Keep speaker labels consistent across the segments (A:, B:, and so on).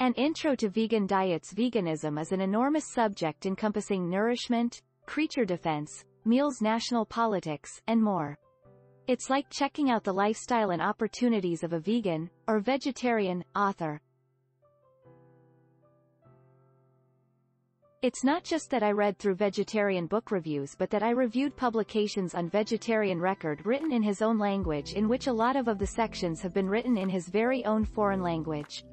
A: An Intro to Vegan Diets Veganism is an enormous subject encompassing nourishment, creature defense, meals national politics, and more. It's like checking out the lifestyle and opportunities of a vegan, or vegetarian, author. It's not just that I read through vegetarian book reviews but that I reviewed publications on Vegetarian Record written in his own language in which a lot of of the sections have been written in his very own foreign language.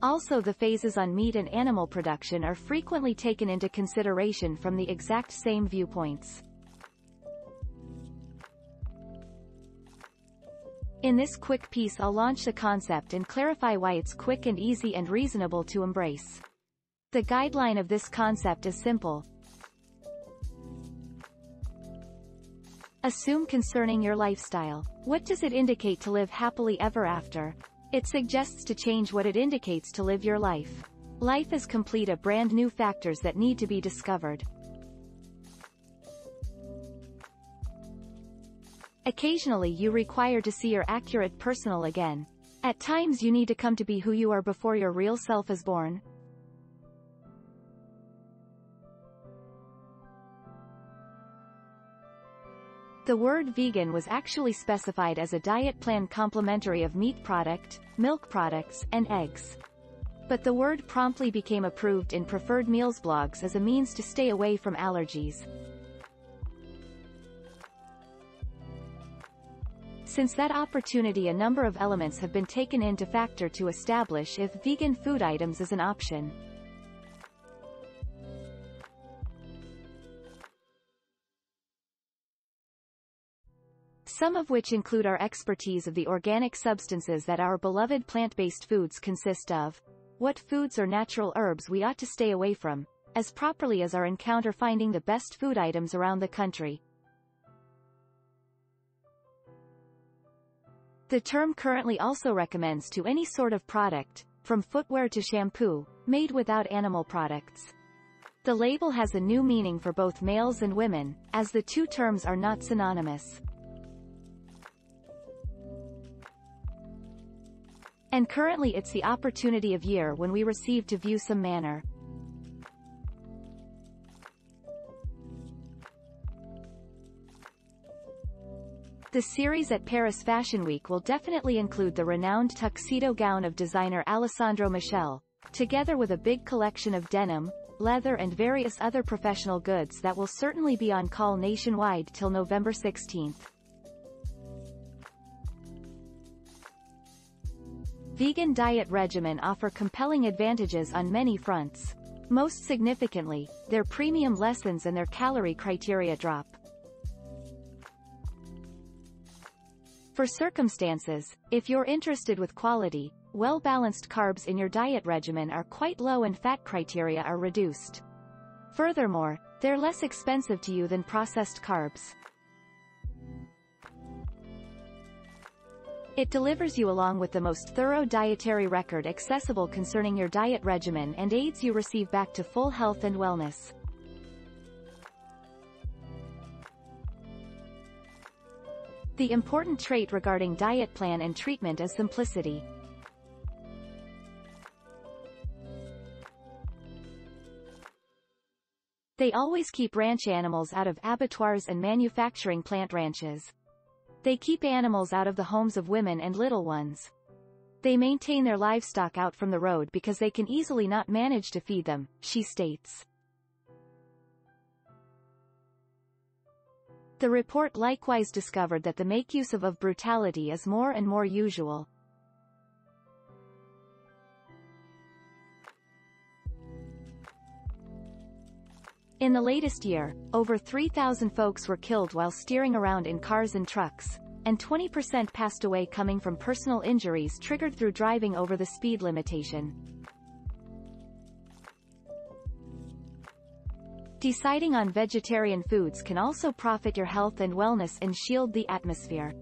A: Also the phases on meat and animal production are frequently taken into consideration from the exact same viewpoints. In this quick piece I'll launch the concept and clarify why it's quick and easy and reasonable to embrace. The guideline of this concept is simple. Assume concerning your lifestyle. What does it indicate to live happily ever after? It suggests to change what it indicates to live your life. Life is complete of brand new factors that need to be discovered. Occasionally you require to see your accurate personal again. At times you need to come to be who you are before your real self is born. The word vegan was actually specified as a diet plan complementary of meat product, milk products, and eggs. But the word promptly became approved in preferred meals blogs as a means to stay away from allergies. Since that opportunity a number of elements have been taken into factor to establish if vegan food items is an option. Some of which include our expertise of the organic substances that our beloved plant-based foods consist of, what foods or natural herbs we ought to stay away from, as properly as our encounter finding the best food items around the country. The term currently also recommends to any sort of product, from footwear to shampoo, made without animal products. The label has a new meaning for both males and women, as the two terms are not synonymous. And currently it's the opportunity of year when we receive to view some manner. The series at Paris Fashion Week will definitely include the renowned tuxedo gown of designer Alessandro Michele, together with a big collection of denim, leather and various other professional goods that will certainly be on call nationwide till November 16th. Vegan diet regimen offer compelling advantages on many fronts. Most significantly, their premium lessens and their calorie criteria drop. For circumstances, if you're interested with quality, well-balanced carbs in your diet regimen are quite low and fat criteria are reduced. Furthermore, they're less expensive to you than processed carbs. It delivers you along with the most thorough dietary record accessible concerning your diet regimen and aids you receive back to full health and wellness. The important trait regarding diet plan and treatment is simplicity. They always keep ranch animals out of abattoirs and manufacturing plant ranches. They keep animals out of the homes of women and little ones. They maintain their livestock out from the road because they can easily not manage to feed them, she states. The report likewise discovered that the make use of, of brutality is more and more usual. In the latest year, over 3,000 folks were killed while steering around in cars and trucks, and 20% passed away coming from personal injuries triggered through driving over the speed limitation. Deciding on vegetarian foods can also profit your health and wellness and shield the atmosphere.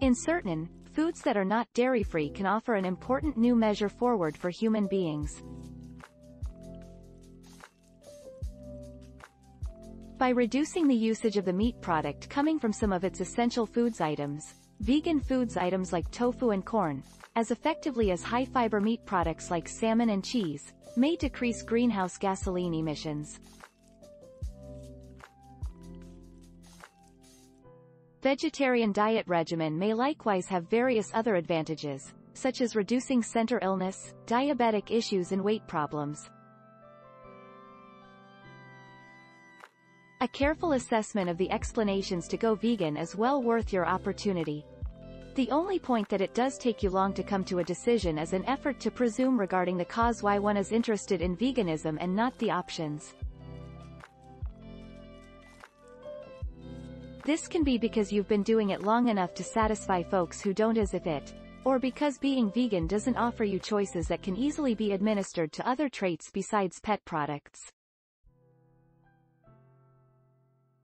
A: In certain, foods that are not dairy-free can offer an important new measure forward for human beings. By reducing the usage of the meat product coming from some of its essential foods items, vegan foods items like tofu and corn, as effectively as high-fiber meat products like salmon and cheese, may decrease greenhouse gasoline emissions. Vegetarian diet regimen may likewise have various other advantages, such as reducing center illness, diabetic issues and weight problems. A careful assessment of the explanations to go vegan is well worth your opportunity. The only point that it does take you long to come to a decision is an effort to presume regarding the cause why one is interested in veganism and not the options. This can be because you've been doing it long enough to satisfy folks who don't as if it, or because being vegan doesn't offer you choices that can easily be administered to other traits besides pet products.